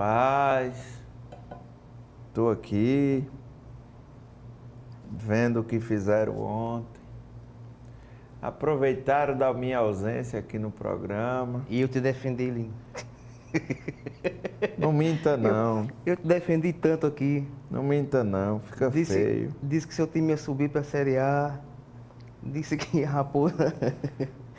paz. Estou aqui vendo o que fizeram ontem. Aproveitaram da minha ausência aqui no programa. E eu te defendi, Lino. Não minta não. Eu, eu te defendi tanto aqui. Não minta não, fica Disse, feio. disse que seu time ia subir para a Série A. Disse que a raposa.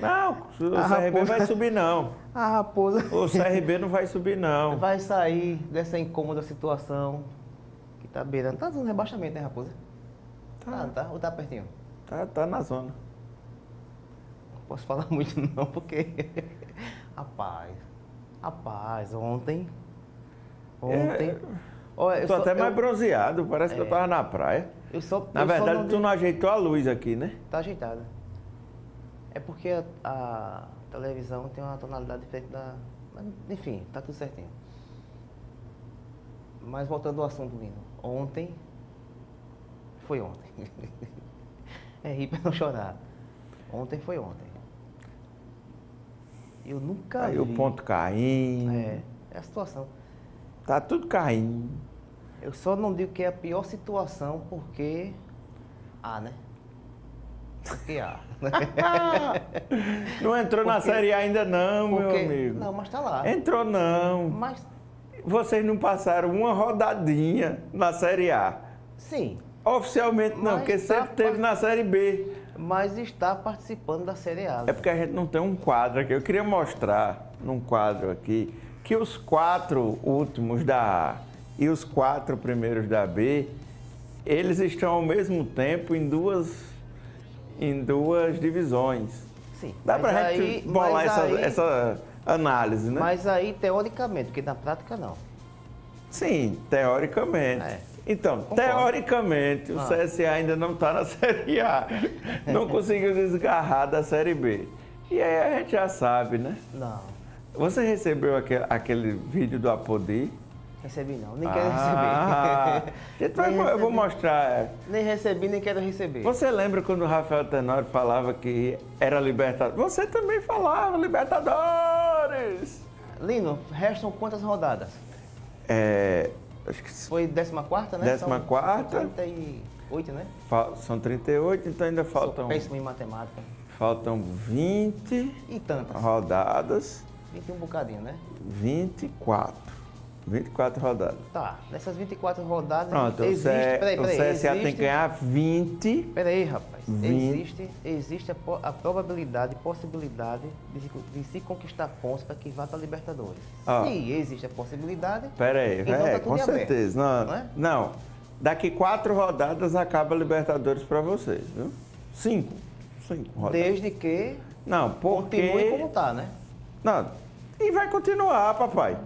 Não, o A CRB raposa- vai subir não. A raposa O CRB não vai subir não. vai sair dessa incômoda situação que tá beirando. Tá dando rebaixamento, né, raposa? Tá, não tá? Ou tá pertinho? Tá, tá na zona. Não posso falar muito não, porque. Rapaz. Rapaz, ontem. Ontem. É, Olha, eu Tô só- até mais eu- bronzeado, parece que eu É. tava na praia. Eu só, Na eu verdade, não tu não ajeitou a luz aqui, né? Tá ajeitada. É porque a, a televisão tem uma tonalidade diferente da. mas, Enfim, tá tudo certinho. Mas voltando ao assunto, Lino. Ontem. Foi ontem. é rir pra não chorar. Ontem foi ontem. Eu nunca Aí vi. o ponto caindo. É, é a situação. Tá tudo caindo. Eu só não digo que é a pior situação porque. Ah, né? Há. Não entrou na Porque- Série A ainda não, meu Porque- amigo. Não, mas tá lá. Entrou não. Mas, Vocês não passaram uma rodadinha na Série A. sim, Oficialmente não, Mas porque tá sempre teve par- na Série B. mas está participando da Série A. É porque a gente não tem um quadro aqui. Eu queria mostrar num quadro aqui que os quatro últimos da A e os quatro primeiros da B, eles estão ao mesmo tempo em duas, em duas divisões. Sim. Dá mas pra aí- gente bolar essa, aí- essa análise, né? Mas aí, teoricamente, porque na prática não. Sim, teoricamente. É. Então, Concordo. teoricamente, o Ah. CSA ainda não está na Série A. Não conseguiu desgarrar da Série B. E aí a gente já sabe, né? Não, Você recebeu aquele, aquele vídeo do Apodi? Recebi não. Nem quero Ah, receber. vai- Nem eu vou mostrar. Nem recebi, nem quero receber. Você lembra quando o Rafael Tenório falava que era Libertadores? Você também falava Libertadores! Lino, restam quantas rodadas? É, acho que Foi 14, né? Décima São quarta. 38, né? fa- são 38, então ainda Sou faltam, péssimo em matemática. faltam 20 E tantas? rodadas, 21 bocadinho, né? 24. 24 rodadas. Tá, nessas 24 rodadas. Pronto, existe, o, C- peraí, o peraí, CSA tem existe- que ganhar 20 Peraí, rapaz. Vinte. Existe, existe a, a probabilidade, possibilidade de, se- de se conquistar pontos para que vá para a Libertadores. Ah. Se existe a possibilidade, Pera aí, Então é, tá com em aberto, certeza. Não, não é? não, daqui quatro rodadas acaba a Libertadores para vocês, viu? Cinco. Cinco rodadas. desde que Não, porque... continue como está, né? Não, e vai continuar, papai.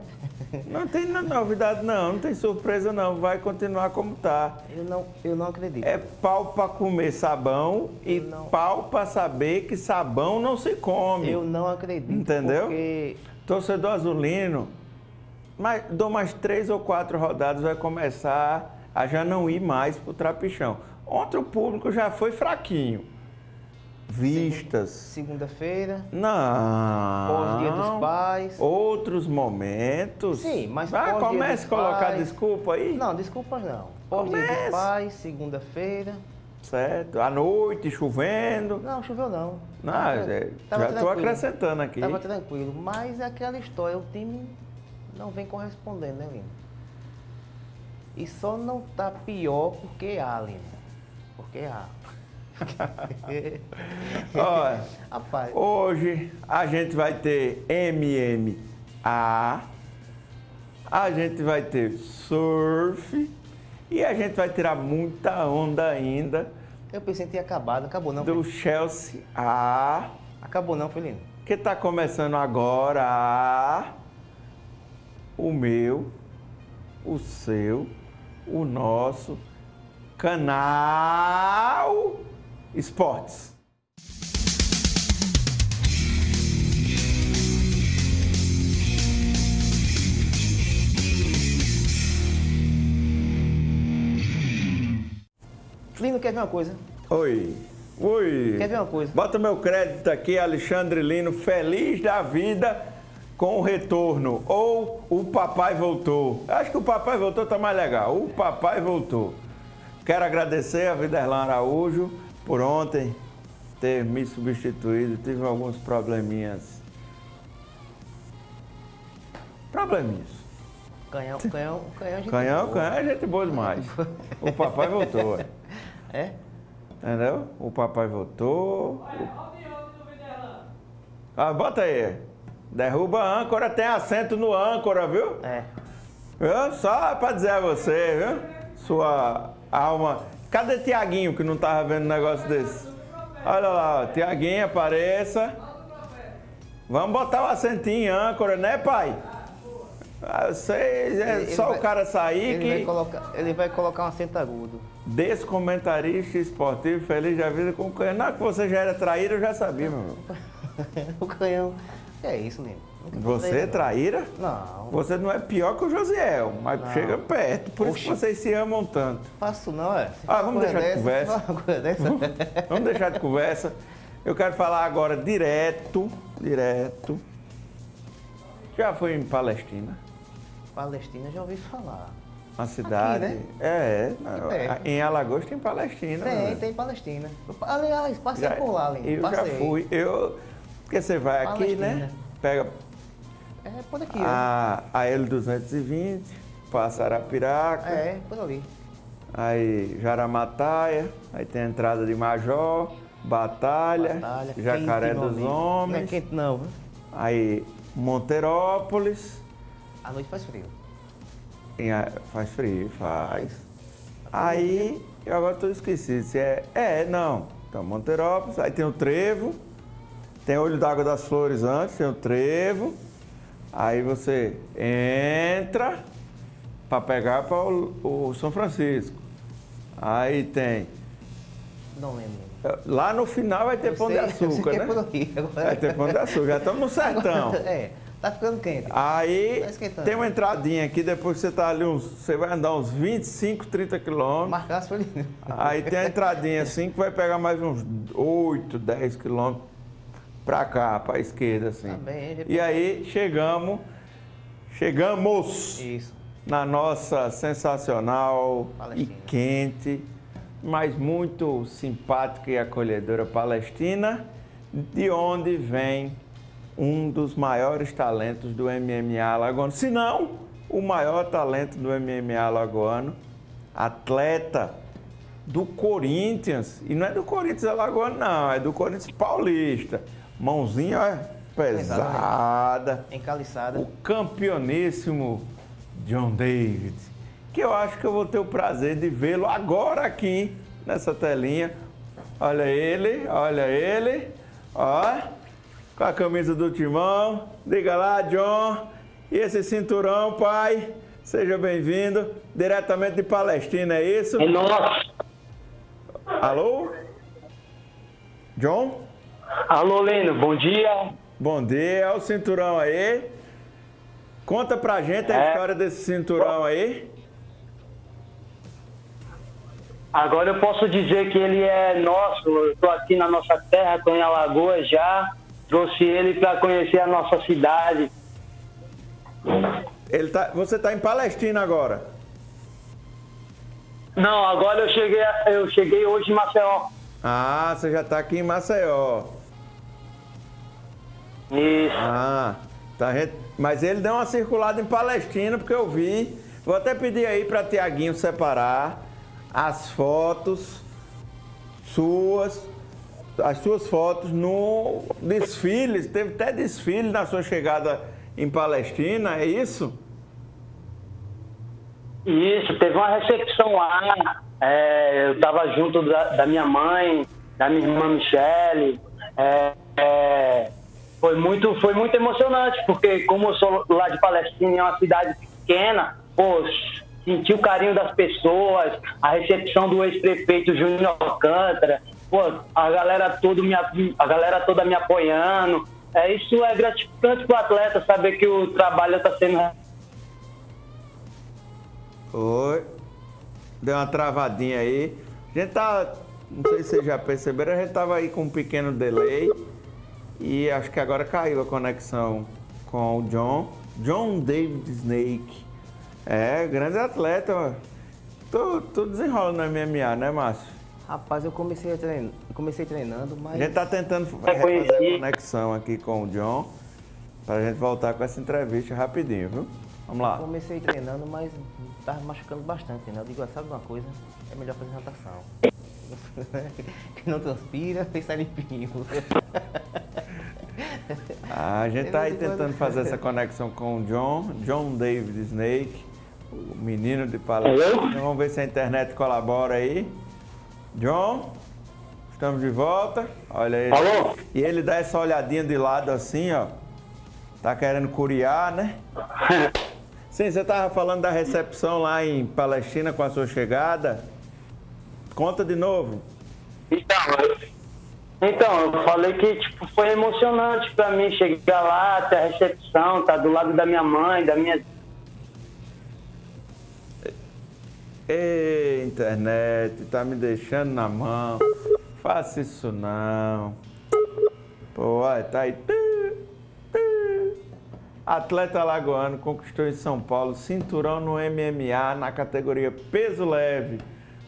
Não tem no- novidade não, não tem surpresa não, vai continuar como tá. Eu não, eu não acredito. É pau para comer sabão e Não. pau para saber que sabão não se come. Eu não acredito. Entendeu? Porque Torcedor azulino, mas dou mais três ou quatro rodadas, vai começar a já não ir mais pro trapichão. Ontem o público já foi fraquinho. Vistas. segunda-feira, Não. pós-dia dos pais. Outros momentos. Sim, mas Vai, comece a colocar pais- desculpa aí. Não, desculpas não. Pós-dia dos pais, segunda-feira. Certo. À noite, chovendo. Não, choveu não. Não, é, já estou acrescentando aqui. Tava tranquilo, mas é aquela história, o time não vem correspondendo, né, Lino? E só não tá pior porque há, Lino. Porque há. Olha, Rapaz, Hoje a gente vai ter MMA, a gente vai ter surf e a gente vai tirar muita onda ainda eu pensei que tinha acabado. Acabou não, do? Chelsea A, Acabou não, foi, Lino? que está começando agora o meu, o seu, o nosso canal Esportes. Lino, quer ver uma coisa? Oi. Oi. Quer ver uma coisa? Bota meu crédito aqui, Alexandre Lino, feliz da vida, com o retorno ou o papai voltou. Acho que o papai voltou tá mais legal. O papai voltou. Quero agradecer a Viderlan Araújo por ontem ter me substituído. Tive alguns probleminhas. Probleminhas. Canhão, canhão, canhão, gente Canhão, boa. canhão é gente boa demais. O papai voltou. É? Entendeu? O papai voltou. Ah, bota aí. Derruba a âncora, tem assento no âncora, viu? É. Viu? Só pra dizer a você, viu? Sua alma. Cadê Tiaguinho que não tava vendo um negócio desse? Olha lá. Tiaguinho, apareça. Vamos botar o assentinho em âncora, né, pai? Ah, eu sei, é Ele- ele só vai- o cara sair Ele vai, que. colocar, ele vai colocar um assento agudo. Descomentarista esportivo, feliz da vida com o canhão. Não, que você já era traíra, eu já sabia, meu irmão. o canhão. É isso, Lino. Você é traíra? Não, Você não é pior que o Josiel, mas Não. chega perto. Por isso que vocês se amam tanto. faço não, é. Ah, vamos deixar de conversa. Vamos deixar de conversa. Eu quero falar agora direto, direto. Já foi em Palestina, Palestina já ouvi falar. uma cidade. né? É, É. em Alagoas tem Palestina. Tem, né? tem Palestina. Aliás, passei Já- por lá, Lino. Eu passei. já fui. Eu, porque você vai aqui, né? Palestina. Pega É por aqui, né? a, a L220, passa Arapiraca. É, por ali. Aí Jaramataia, aí tem a entrada de Major, Batalha, Batalha, Jacaré quente, dos amigo. Não é Homens, quente não, viu? aí Monterópolis, À noite faz frio. a- faz frio, faz. Aí, eu agora estou esquecido se é. É, não. Então, Monterópolis, aí tem o Trevo, tem Olho d'Água das Flores antes, tem o Trevo. Aí você entra para pegar para o, o São Francisco. Aí tem. Não lembro. Lá no final vai ter Eu pão sei- de eu sei açúcar, é né? Agora- Vai ter pão de açúcar, já estamos no sertão. É, tá ficando quente. Aí Tá tem uma entradinha aqui, depois que você tá ali uns. Você vai andar uns 25, 30 quilômetros. Marcasse foi ali. Aí tem a entradinha assim que vai pegar mais uns 8, 10 quilômetros pra cá, pra esquerda, assim. Já- E aí chegamos, chegamos Isso. na nossa sensacional Palestina. e quente, mas muito simpática e acolhedora Palestina, de onde vem um dos maiores talentos do MMA alagoano, se não o maior talento do MMA alagoano, atleta do Corinthians, e não é do Corinthians alagoano não, é do Corinthians paulista, mãozinha ó, pesada, Encaliçada. o campeoníssimo John David, que eu acho que eu vou ter o prazer de vê-lo agora aqui nessa telinha. Olha ele, olha ele, ó, com a camisa do timão. Diga lá, John. E esse cinturão, pai? Seja bem-vindo, diretamente de Palestina, é isso? É nosso. Alô? John? Alô, Leno, bom dia. Bom dia, é o cinturão aí. Conta pra gente a É. história desse cinturão aí. Agora eu posso dizer que ele é nosso. Eu estou aqui na nossa terra, estou em Alagoas já. Trouxe ele para conhecer a nossa cidade. Ele tá, você tá em Palestina agora. Não, agora eu cheguei, eu cheguei hoje em Maceió. Ah, você já tá aqui em Maceió. Isso. Ah, tá, mas ele deu uma circulada em Palestina porque eu vi. Vou até pedir aí para Tiaguinho separar as fotos suas, as suas fotos no desfile. Teve até desfile na sua chegada em Palestina, é isso? Isso, teve uma recepção lá. É, eu estava junto da, da minha mãe, da minha irmã Michele. É, é, foi, muito, foi muito emocionante, porque como eu sou lá de Palestina, é uma cidade pequena, pô, senti o carinho das pessoas, a recepção do ex-prefeito Júnior Alcântara, pô, a galera, toda me, a galera toda me apoiando. É, isso é gratificante para o atleta saber que o trabalho está sendo Oi. Deu uma travadinha aí. A gente tá. Não sei se vocês já perceberam, a gente tava aí com um pequeno delay. E acho que agora caiu a conexão com o John. John David Snake. É, grande atleta. Tô, tô desenrolando na MMA, né, Márcio? Rapaz, eu comecei, a treinar, comecei treinando, A mas. gente tá tentando É, refazer a conexão aqui com o John. Pra gente voltar com essa entrevista rapidinho, viu? Vamos lá. Comecei treinando, mas tava machucando bastante, né? Eu digo, ah, sabe uma coisa? É melhor fazer natação. que não transpira e sai limpinho. Ah, a gente tá aí tentando fazer essa conexão com o John, John David Snake, o menino de Palestina. Alô? Vamos ver se a internet colabora aí. John, estamos de volta. Olha aí. Alô? E ele dá essa olhadinha de lado assim, ó. Tá querendo curiar, né? Sim, você tava falando da recepção lá em Palestina com a sua chegada. Conta de novo. Então, eu, então, eu falei que tipo, foi emocionante pra mim chegar lá, ter a recepção, tá do lado da minha mãe, da minha. Ei, internet, tá me deixando na mão. Faça isso não. Pô, tá aí. Atleta alagoano conquistou em São Paulo cinturão no MMA na categoria peso leve.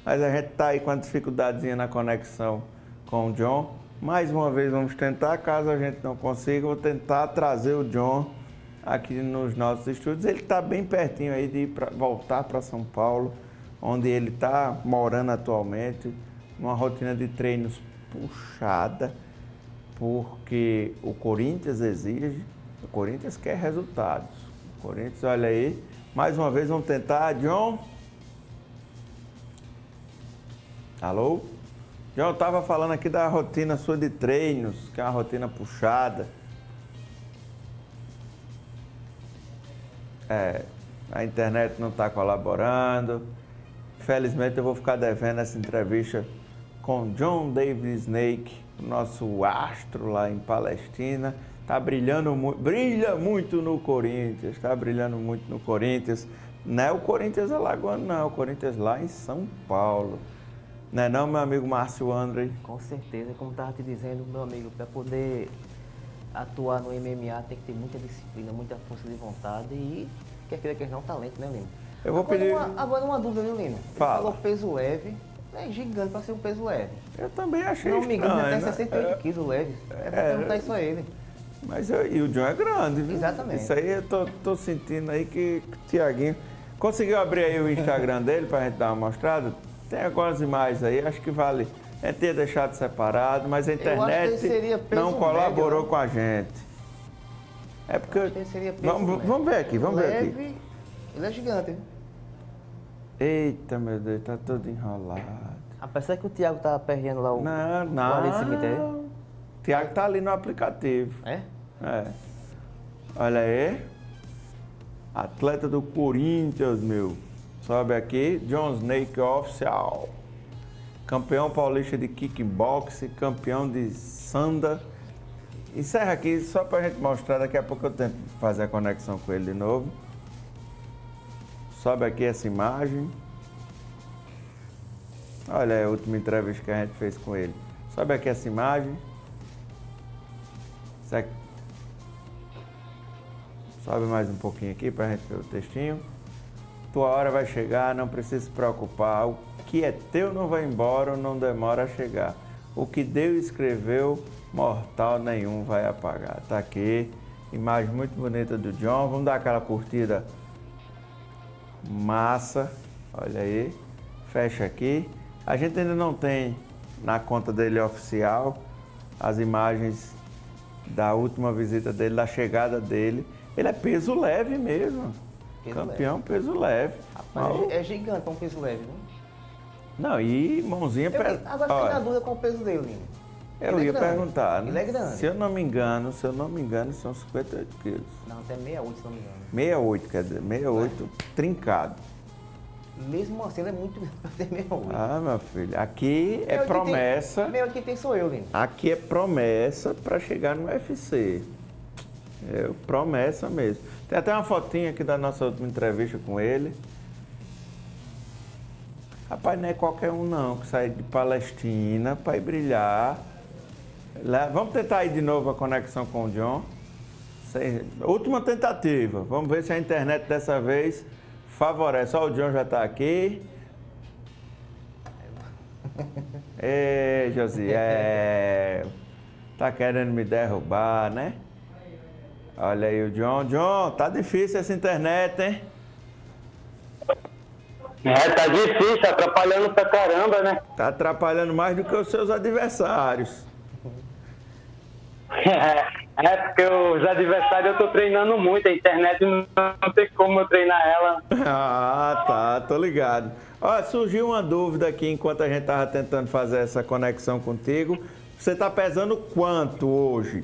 Mas a gente tá aí com a dificuldadezinha na conexão com o John. Mais uma vez vamos tentar, caso a gente não consiga, vou tentar trazer o John aqui nos nossos estúdios. Ele está bem pertinho aí de pra, voltar para São Paulo, onde ele está morando atualmente, numa rotina de treinos puxada, porque o Corinthians exige, o Corinthians quer resultados. O Corinthians, olha aí, mais uma vez vamos tentar, John. Alô? John, eu estava falando aqui da rotina sua de treinos, que é uma rotina puxada. É, a internet não está colaborando. Infelizmente eu vou ficar devendo essa entrevista com John David Snake, nosso astro lá em Palestina. Tá brilhando muito, brilha muito no Corinthians, está brilhando muito no Corinthians. Não é o Corinthians Alagoano, não, é o Corinthians lá em São Paulo. Não é não, meu amigo Márcio André? Com certeza, como estava te dizendo, meu amigo, para poder atuar no MMA tem que ter muita disciplina, muita força de vontade e quer queira, quer não, talento, né, Lino? Eu vou agora pedir- Uma, agora uma dúvida, viu, Lino? Ele Fala. falou peso leve, é gigante para ser um peso leve. Eu também achei não me engano, até né? 68 É, quilos leve. É pra É. perguntar isso a ele. Mas eu- e o John é grande, viu? Exatamente. Isso aí eu tô, tô sentindo aí que, o Tiaguinho. Conseguiu abrir aí o Instagram dele pra gente dar uma mostrada? Tem algumas imagens aí, acho que vale. Gente tinha deixado separado, mas a internet não colaborou médio, né? com a gente. É porque. Vamos, vamos ver aqui, vamos ver leve, aqui. Ele é gigante. Eita, meu Deus, tá todo enrolado. Apesar que o Thiago tava perreando lá o. Não, o em cemitério. Tiago tá ali no aplicativo. É? É. Olha aí. Atleta do Corinthians, meu. Sobe aqui. John Snake Oficial. Campeão paulista de kickboxing, campeão de sanda. Encerra aqui só pra gente mostrar. Daqui a pouco eu tento fazer a conexão com ele de novo. Sobe aqui essa imagem. Olha aí a última entrevista que a gente fez com ele. Sobe aqui essa imagem. Sobe mais um pouquinho aqui para a gente ver o textinho. Tua hora vai chegar, não precisa se preocupar. O que é teu não vai embora ou não demora a chegar. O que Deus escreveu, mortal nenhum vai apagar. Tá aqui, imagem muito bonita do John. Vamos dar aquela curtida massa. Olha aí, fecha aqui. A gente ainda não tem na conta dele oficial as imagens da última visita dele, da chegada dele. Ele é peso leve mesmo. Peso Campeão peso leve. Rapaz, Mas- é gigante pra um peso leve, né? Não, e mãozinha Eu, pesa. agora fiquei na dúvida com o peso dele, Lino. eu Ele é ia grande. perguntar, né? Ele é grande. Se eu não me engano, se eu não me engano, são 58 quilos. Não, até 68, se não me engano. 68, quer dizer, 68 trincado. Mesmo assim, é muito grande pra ter 68. Ah, meu filho, aqui é Meu que promessa. Tem, meu que tem sou eu, Lino. Aqui é promessa para chegar no UFC. É promessa mesmo. Tem até uma fotinha aqui da nossa última entrevista com ele. Rapaz, não é qualquer um não que sai de Palestina para ir brilhar. Lá- vamos tentar ir de novo a conexão com o John. Sei- Última tentativa. Vamos ver se a internet dessa vez favorece. Ó, o John já está aqui. Ei, Josiel. Tá querendo me derrubar, né? Olha aí o John. John, tá difícil essa internet, hein? É, tá difícil, atrapalhando pra caramba, né? Tá atrapalhando mais do que os seus adversários. É, porque os adversários eu tô treinando muito, a internet não, tem como eu treinar ela. Ah, tá, tô ligado. Ó, surgiu uma dúvida aqui enquanto a gente tava tentando fazer essa conexão contigo. Você tá pesando quanto hoje?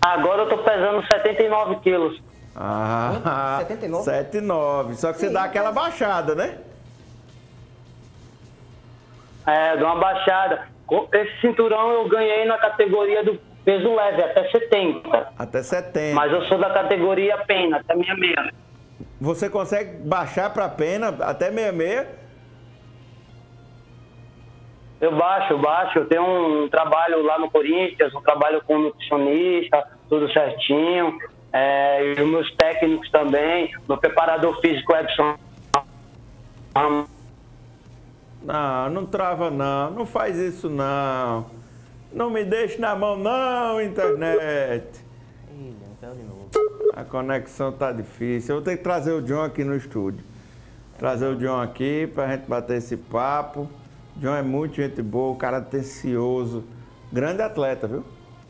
Agora eu tô pesando 79 quilos. Ah, 79? 79. Só que você Sim, dá aquela baixada, né? É, dou uma baixada. Esse cinturão eu ganhei na categoria do peso leve, até 70. Até 70. Mas eu sou da categoria pena, até 66. Você consegue baixar pra pena até 66? Eu baixo, eu baixo. Eu tenho um trabalho lá no Corinthians, um trabalho com nutricionista, tudo certinho. É, e os meus técnicos também, meu preparador físico Edson. Não, não trava não. Não faz isso não. Não me deixe na mão não, internet. Ih, não caiu de novo. A conexão tá difícil. Eu vou ter que trazer o John aqui no estúdio. Trazer o John aqui pra gente bater esse papo. John é muito gente boa, cara atencioso. Grande atleta, viu?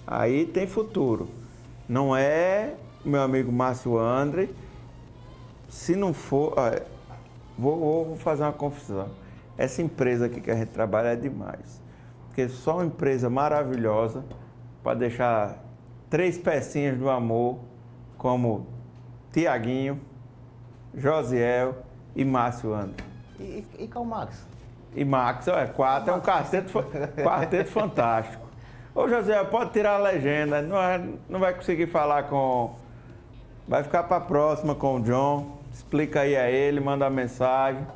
Aí tem futuro. Não é meu amigo Márcio Andre. Se não for. vou, vou fazer uma confusão. Essa empresa aqui que a gente trabalha é demais. Porque só uma empresa maravilhosa para deixar três pecinhas do amor, como Tiaguinho, Josiel e Márcio André. E, e, e Karl Marx? E Max, olha, quatro, é um quarteto, quarteto fantástico. Ô José, pode tirar a legenda, não, é- não vai conseguir falar com. Vai ficar para a próxima com o John. Explica aí a ele, manda uma mensagem.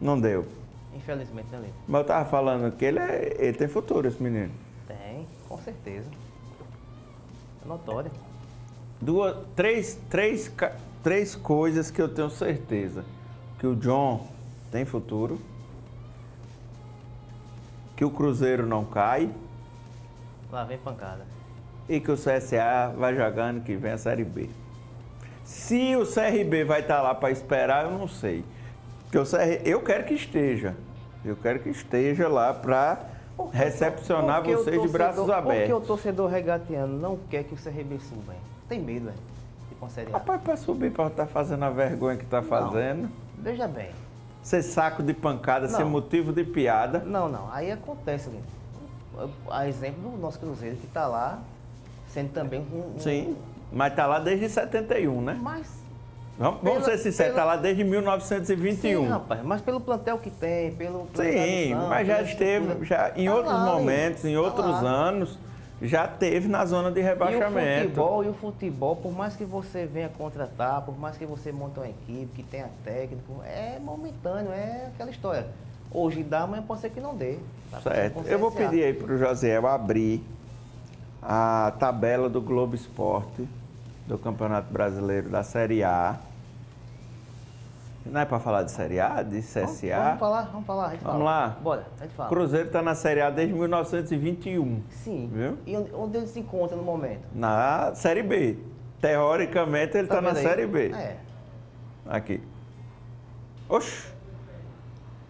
Não deu. Infelizmente, né, Lito? Mas eu tava falando que ele, é- ele tem futuro, esse menino. Tem, com certeza. É notório. Duas, três, três, três coisas que eu tenho certeza. Que o John tem futuro. Que o Cruzeiro não cai. Lá vem pancada. e que o CSA vai jogando que vem a Série B. Se o CRB vai estar lá para esperar, eu não sei. Porque o CR... Eu quero que esteja. Eu quero que esteja lá para recepcionar vocês de torcedor- braços Porque o abertos. torcedor regateano não quer que o CRB suba? Tem medo, hein? De A. Rapaz, para subir, para estar fazendo a vergonha que está fazendo, Veja bem. ser saco de pancada, ser Não. motivo de piada. Não, não. Aí acontece. A exemplo do nosso Cruzeiro, que está lá, sendo também um... um- Sim, mas tá lá desde 71, né? Mas Vamos, Pela- ser sinceros, pela- tá lá desde Sim, 1921. rapaz, mas pelo plantel que tem, pelo. pela Sim, mas já pela esteve, já, em Tá outros lá, momentos, em tá outros lá. anos, já teve na zona de E o rebaixamento. futebol, e o futebol, por mais que você venha contratar, por mais que você monte uma equipe, que tenha técnico, é momentâneo, é aquela história. Hoje dá, amanhã pode ser que não dê. Tá Certo. Eu vou pedir aí para o Josiel abrir a tabela do Globo Esporte do Campeonato Brasileiro da Série A. Não é para falar de Série A, de CSA? Vamos, vamos falar, vamos falar, a gente Vamos fala. lá? Bora, a gente fala. Cruzeiro está na Série A desde 1921. Sim. Viu? E onde, ele se encontra no momento? Na Série B. Teoricamente ele está na vendo aí? Série B. É. Aqui. Oxi.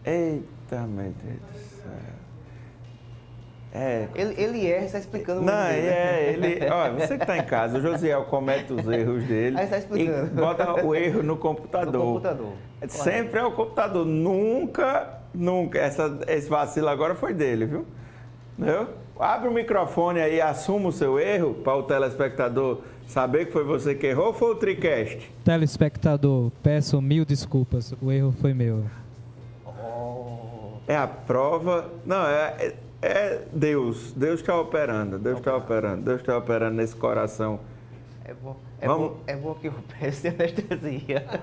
Eita, meu Deus do céu. É. Ele, ele erra e está explicando o Não, dele, né? é, ele. Ó, você que está em casa, o Josiel comete os erros dele. Aí tá e explicando. bota o erro no computador. No computador. Sempre é o computador. Nunca, nunca. Essa, esse vacilo agora foi dele, viu? Viu? Abre o microfone aí, assuma o seu erro para o telespectador saber que foi você que errou ou foi o Tricast? Telespectador, peço mil desculpas, o erro foi meu. Oh, É a prova. Não, é, é- é Deus. Deus está operando. Deus está operando. Deus está operando nesse coração. é bom, é, Vamos- bom, é bom que eu peço anestesia.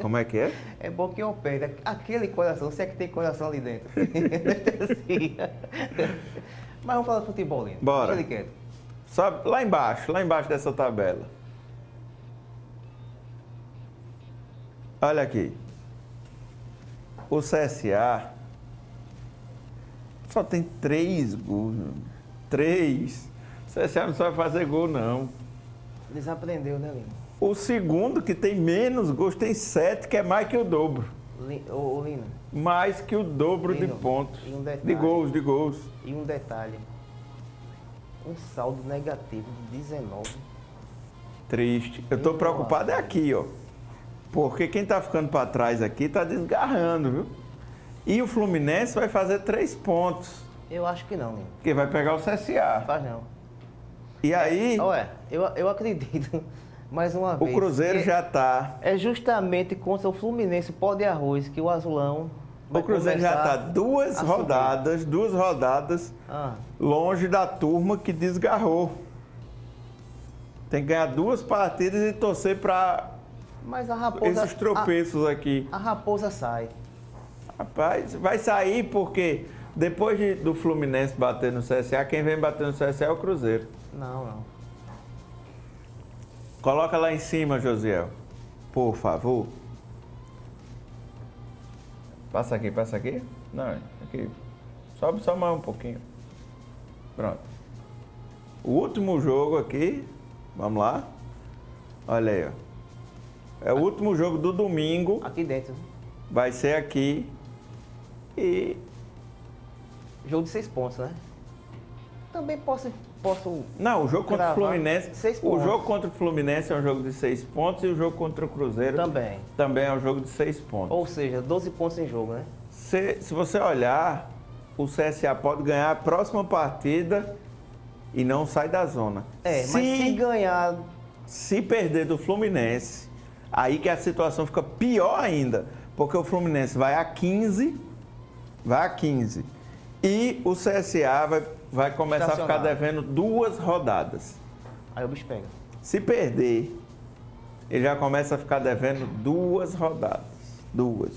Como é que é? É bom que eu opere aquele coração, se é que tem coração ali dentro. anestesia. Mas vamos falar de futebol, Lino. Bora. Sobe lá embaixo, lá embaixo dessa tabela. Olha aqui. O CSA só tem três gols. Três. O CSA não sabe fazer gol, não. Desaprendeu, né, Lino? O segundo, que tem menos gols, tem sete, que é mais que o dobro. Ô, Lino, Mais que o dobro de Lino, pontos. e um detalhe. De gols, de gols. e um detalhe. Um saldo negativo de 19. Triste. Eu tô preocupado é aqui, ó. Porque quem tá ficando para trás aqui tá desgarrando, viu? E o Fluminense vai fazer três pontos. Eu acho que não, Lino. Que vai pegar o CSA. Faz não. E aí, Olha, eu, eu acredito, mais uma o vez. Cruzeiro que já tá. É justamente contra o Fluminense pó de arroz que o Azulão. vai O Cruzeiro já começar tá duas a subir. rodadas, duas rodadas Ah, longe da turma que desgarrou. Tem que ganhar duas partidas e torcer para esses tropeços aqui. A, a raposa sai. Rapaz, vai sair porque depois de- do Fluminense bater no CSA, quem vem bater no CSA é o Cruzeiro. Não, não. Coloca lá em cima, Josiel. Por favor. Passa aqui, passa aqui. Não, aqui. Sobe só mais um pouquinho. Pronto. O último jogo aqui. Vamos lá. Olha aí, ó. É o último jogo do domingo. Aqui dentro. Vai ser aqui. E Jogo de seis pontos, né? Também posso. posso Não, o jogo contra o Fluminense. seis O pontos. jogo contra o Fluminense é um jogo de seis pontos e o jogo contra o Cruzeiro também. também é um jogo de seis pontos. Ou seja, 12 pontos em jogo, né? Se, se você olhar, o CSA pode ganhar a próxima partida e não sai da zona. É, mas se ganhar. se perder do Fluminense, aí que a situação fica pior ainda, porque o Fluminense vai a 15, vai a 15, e o CSA vai, vai começar a ficar devendo duas rodadas. Aí o bicho pega. Se perder, ele já começa a ficar devendo duas rodadas. Duas.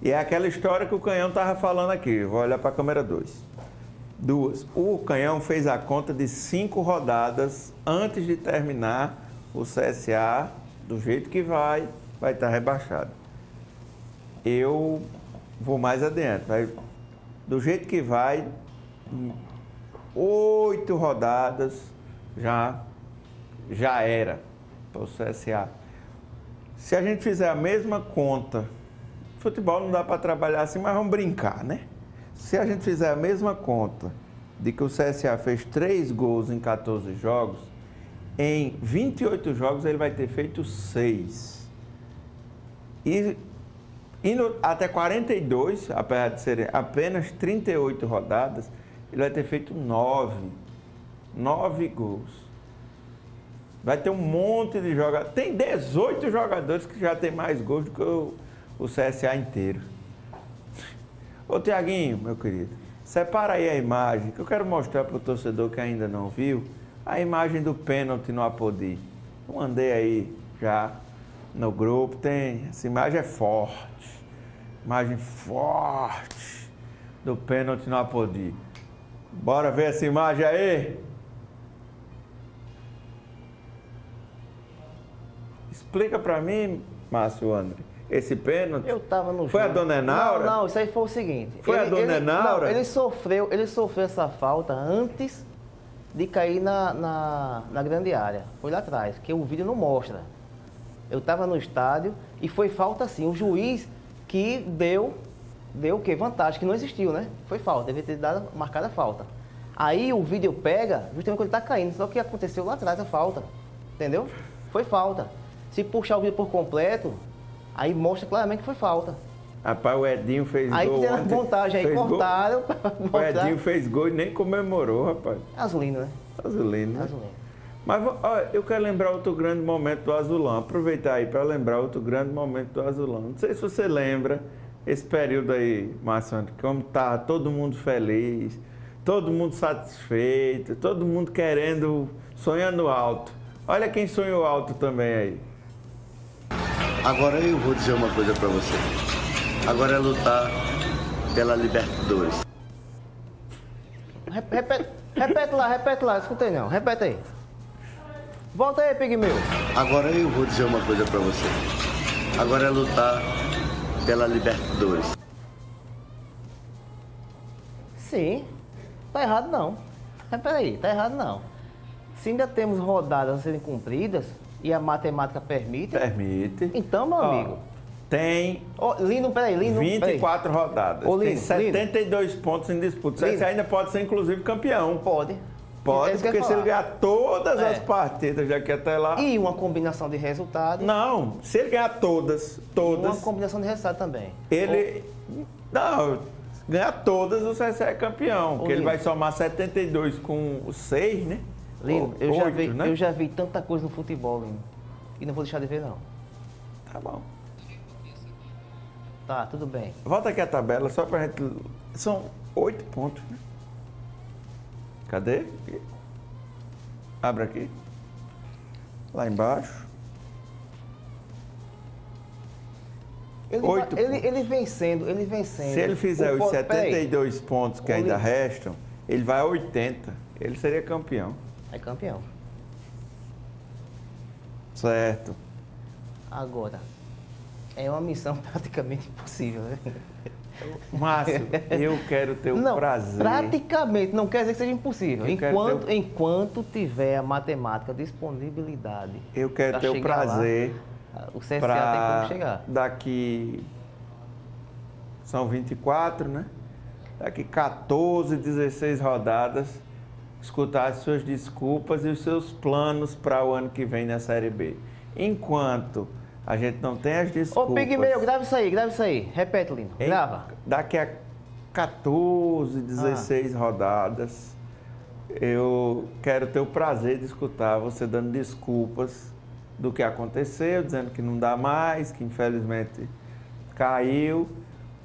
E é aquela história que o Canhão estava falando aqui. Vou olhar para a câmera 2. Duas. O Canhão fez a conta de cinco rodadas antes de terminar o CSA, do jeito que vai, vai estar rebaixado. Eu vou mais adiante. Vai, do jeito que vai, oito rodadas já já era para o CSA. Se a gente fizer a mesma conta, futebol não dá para trabalhar assim, mas vamos brincar, né? Se a gente fizer a mesma conta de que o CSA fez 3 gols em 14 jogos, em 28 jogos ele vai ter feito 6. E indo até 42, apesar de serem apenas 38 rodadas, ele vai ter feito 9. 9 gols. Vai ter um monte de jogadores. Tem 18 jogadores que já tem mais gols do que o, o CSA inteiro. Ô Tiaguinho, meu querido, separa aí a imagem que eu quero mostrar para o torcedor que ainda não viu. A imagem do pênalti no Apodi. Eu mandei aí já no grupo. Tem. Essa imagem é forte. Imagem forte do pênalti no Apodi. Bora ver essa imagem aí? Explica pra mim, Márcio André, esse pênalti. Eu tava no Foi a dona Enaura? Não, não, isso aí foi o seguinte. Foi a dona Enaura? Não, ele sofreu, ele sofreu essa falta antes de cair na, na, na grande área. Foi lá atrás, que o vídeo não mostra. Eu estava no estádio e foi falta sim. O juiz que deu, deu o quê? Vantagem, que não existiu, né? Foi falta, devia ter dado marcada a falta. Aí o vídeo pega justamente quando ele está caindo, só que aconteceu lá atrás a falta. Entendeu? Foi falta. Se puxar o vídeo por completo, aí mostra claramente que foi falta. Rapaz, o Edinho fez Aí gol. fizeram a ontem. montagem, aí cortaram O. Edinho fez gol e nem comemorou, rapaz. Azulino, né? Azulino, né? Azulino. Mas ó, eu quero lembrar outro grande momento do Azulão. Aproveitar aí para lembrar outro grande momento do Azulão. Não sei se você lembra esse período aí, Márcio, como tá todo mundo feliz, todo mundo satisfeito, todo mundo querendo, sonhando alto. Olha quem sonhou alto também aí. Agora eu vou dizer uma coisa pra você. Agora é lutar pela Libertadores. Rep- Repete, repete lá, repete lá, escutei não. Repete aí. Volta aí, Pigmeu. Agora eu vou dizer uma coisa pra você. Agora é lutar pela Libertadores. Sim. Tá errado não. Mas peraí, tá errado não. Se ainda temos rodadas a serem cumpridas e a matemática permite, Permite. então, meu Ó, amigo. Tem Ô, Lino, peraí, Lino. peraí. 24 rodadas. Ô, tem Lino, 72 pontos em disputa. Lino. Você ainda pode ser, inclusive, campeão. Pode. Pode, É que porque se ele ganhar todas É. as partidas daqui até lá. E uma combinação de resultados. Não, se ele ganhar todas, Uma todas, combinação de resultados também. ele. Não, ganhar todas, o CSE é campeão. Porque ele vai somar 72 com os 6, né? Lino, Ou eu, já oito, vi, né? eu já vi tanta coisa no futebol, Lino. E não vou deixar de ver, não. Tá bom. Tá, tudo bem. Volta aqui a tabela só pra gente. São oito pontos, né? Cadê? Aqui. Abre aqui. Lá embaixo. Ele, Oito ele, ele vencendo, ele vencendo. Se ele fizer O os po- peraí. 72 pontos que ainda restam, ele vai a 80. Ele seria campeão. É campeão. Certo. Agora, é uma missão praticamente impossível, né? Márcio, eu quero ter o não, prazer. praticamente, não quer dizer que seja impossível. Eu Enquanto, ter enquanto tiver a matemática disponibilidade. Eu quero pra ter o chegar lá, prazer o CSA tem para como chegar. daqui são 24, né? Daqui 14, 16 rodadas, escutar as suas desculpas e os seus planos para o ano que vem na Série B. Enquanto a gente não tem as Ô, desculpas. Pigmeu, grava isso aí, grava isso aí. Repete, Lino. em- Grava. Daqui a 14, 16 Ah. rodadas, eu quero ter o prazer de escutar você dando desculpas do que aconteceu, dizendo que não dá mais, que infelizmente caiu,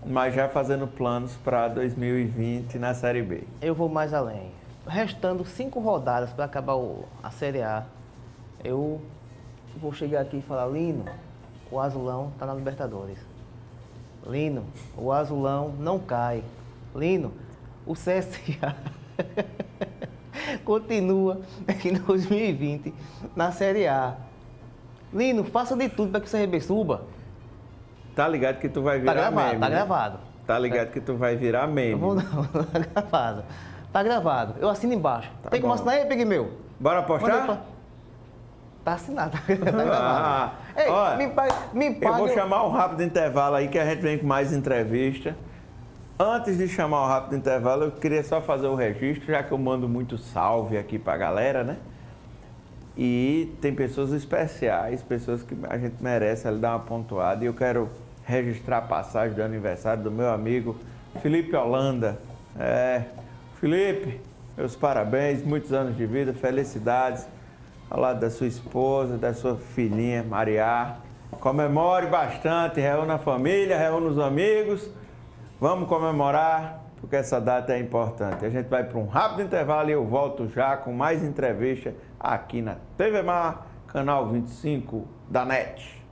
mas já fazendo planos para 2020 na Série B. Eu vou mais além. Restando cinco rodadas para acabar o- a Série A, eu vou chegar aqui e falar, Lino, o Azulão está na Libertadores. Lino, o Azulão não cai. Lino, o CSA continua em 2020 na Série A. Lino, faça de tudo para que o CRB suba. Tá ligado que tu vai Tá virar gravado, meme, tá né? gravado. Tá ligado que tu vai virar meme. Vou não, tá gravado. Tá gravado. Eu assino embaixo. Tá Tem como bom. assinar aí, Pigmeu? Bora apostar? Tá assinado, tá. Ah, Ei, olha, me me Eu vou chamar um rápido intervalo aí que a gente vem com mais entrevista. Antes de chamar o rápido intervalo, eu queria só fazer o registro, já que eu mando muito salve aqui pra galera, né? E tem pessoas especiais, pessoas que a gente merece ali dar uma pontuada. E eu quero registrar a passagem do aniversário do meu amigo Felipe Holanda. É, Felipe, meus parabéns, muitos anos de vida, felicidades ao lado da sua esposa, da sua filhinha Mariá. Comemore bastante, reúna a família, reúna os amigos. Vamos comemorar, porque essa data é importante. A gente vai para um rápido intervalo e eu volto já com mais entrevista aqui na TV Mar, canal 25 da NET.